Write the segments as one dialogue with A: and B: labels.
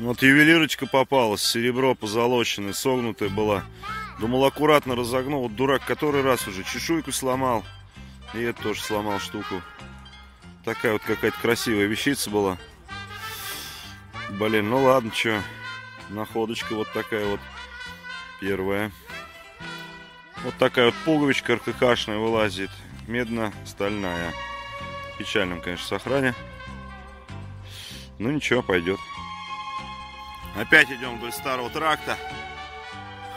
A: Вот ювелирочка попалась, серебро позолоченное, согнутая была. Думал, аккуратно разогнул. Вот дурак который раз уже чешуйку сломал. И это тоже сломал штуку. Такая вот какая-то красивая вещица была. Блин, ну ладно, что. Находочка вот такая вот. Первая. Вот такая вот пуговичка РККшная вылазит. Медно-стальная. В печальном, конечно, сохране. Ну ничего, пойдет. Опять идем вдоль старого тракта.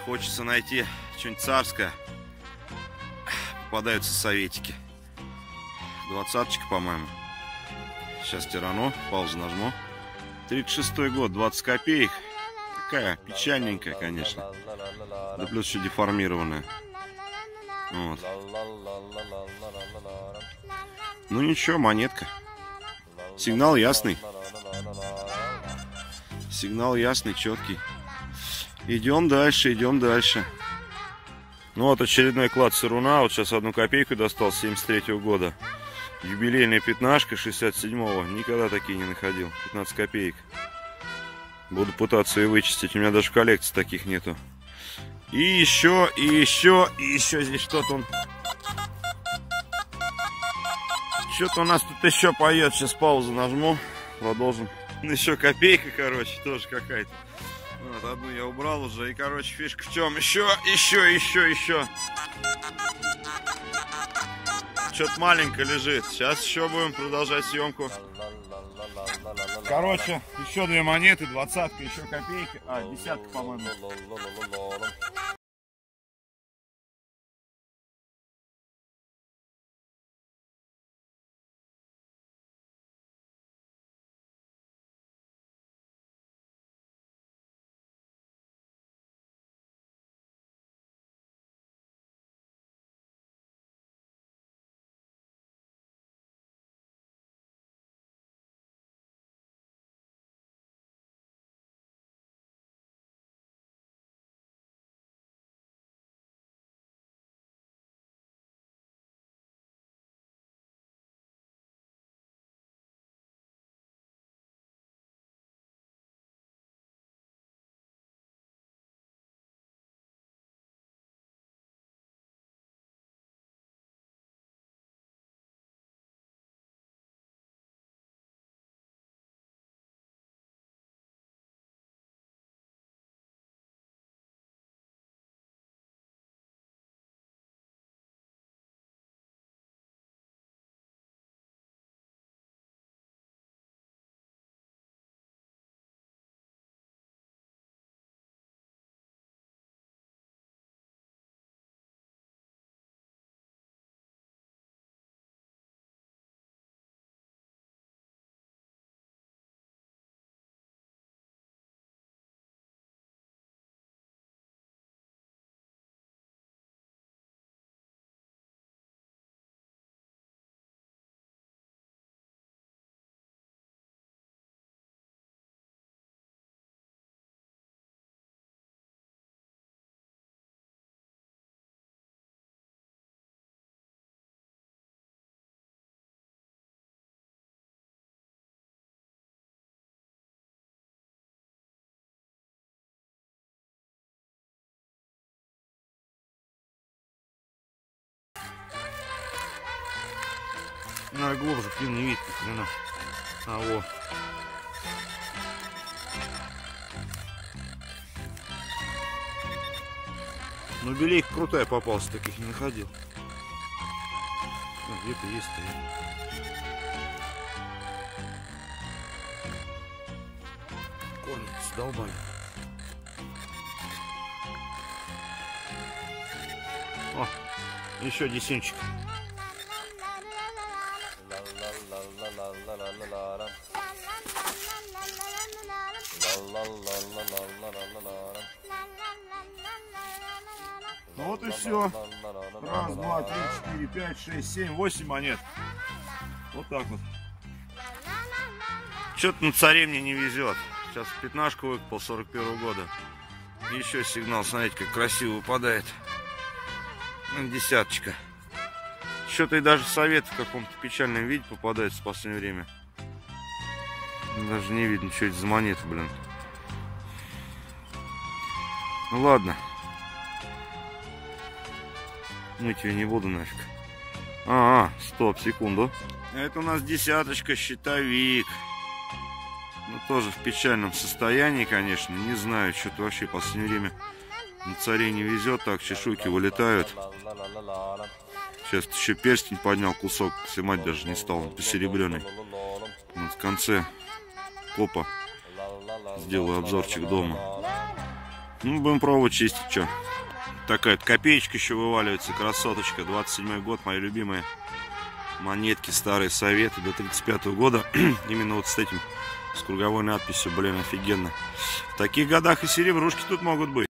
A: Хочется найти что-нибудь царское. Попадаются советики. Двадцаточка, по-моему. Сейчас тирану, паузу нажму. 36 год, 20 копеек. Такая печальненькая, конечно. Да плюс еще деформированная. Вот. Ну ничего, монетка. Сигнал ясный. Сигнал ясный, четкий. Идем дальше, идем дальше. Ну вот очередной клад сыруна. Вот сейчас одну копейку достал 73 -го года. Юбилейная пятнашка 67-го. Никогда такие не находил. 15 копеек. Буду пытаться ее вычистить. У меня даже в коллекции таких нету. И еще, и еще, и еще здесь что-то он... Что-то у нас тут еще поет. Сейчас паузу нажму. Продолжим. Еще копейка, короче, тоже какая-то. Вот, одну я убрал уже. И, короче, фишка в чем? Еще, еще, еще, еще. Что-то маленькое лежит. Сейчас еще будем продолжать съемку. Короче, еще две монеты, двадцатка, еще копейка. А, десятка, по-моему. Надо глубже, блин, не видно, хрена. А, во. Ну, белейка крутая попался, таких не находил. Ну, где-то есть стоит. Корни задолбали. О, еще десятчик. Ну вот и все. Раз, два, три, четыре, пять, шесть, семь, восемь монет. Вот так вот. Что-то на царевне не везет. Сейчас пятнашку выкопал 41 года. И еще сигнал, смотрите, как красиво выпадает. Ну, десяточка. Что-то и даже совет в каком-то печальном виде попадается в последнее время. Даже не видно, что это за монета, блин. Ну ладно. Мыть ее не буду нафиг. А, а, стоп, секунду. Это у нас десяточка, щитовик. Ну, тоже в печальном состоянии, конечно. Не знаю, что-то вообще в последнее время на царе не везет. Так, чешуйки вылетают. Сейчас еще перстень поднял кусок. Снимать даже не стал, он посеребренный. Вот в конце копа сделаю обзорчик дома. Ну, будем пробовать чистить, что. Такая копеечка еще вываливается, красоточка. 27 год, мои любимые монетки, старые советы до 35 -го года. Именно вот с этим, с круговой надписью, блин, офигенно. В таких годах и серебрушки тут могут быть.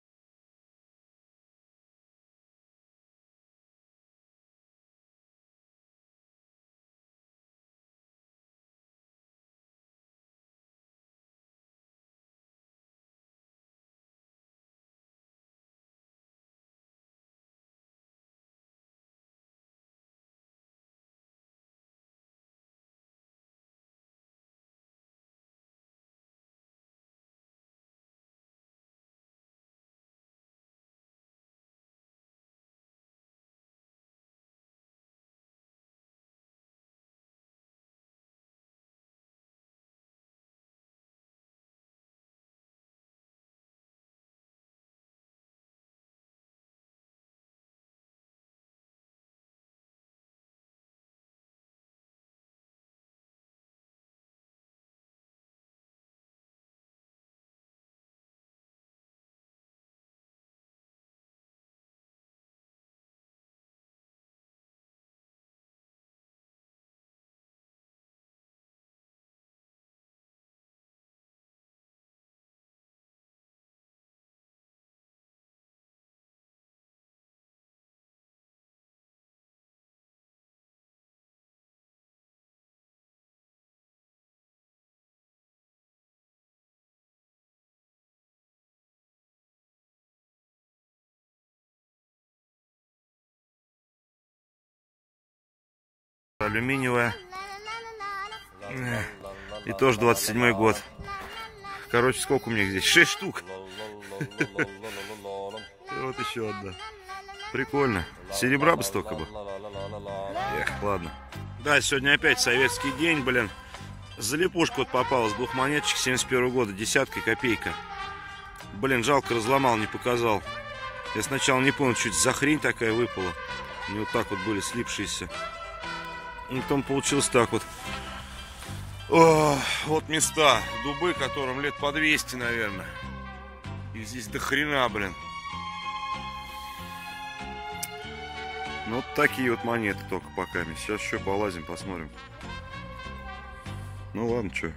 A: Алюминиевая. И тоже 27 год. Короче, сколько у меня здесь? 6 штук. Вот еще одна. Прикольно. Серебра бы столько бы. Эх, ладно. Да, сегодня опять советский день, блин. Залипушка вот попалась, двухмонетчик 71 года, десятка копейка. Блин, жалко, разломал, не показал. Я сначала не понял, это за хрень такая выпала. Они вот так вот были слипшиеся. И потом получилось так вот. О, вот места, дубы, которым лет по 200, наверное. И здесь до хрена, блин. Ну, вот такие вот монеты только пока. Сейчас еще полазим, посмотрим. Ну ладно, что.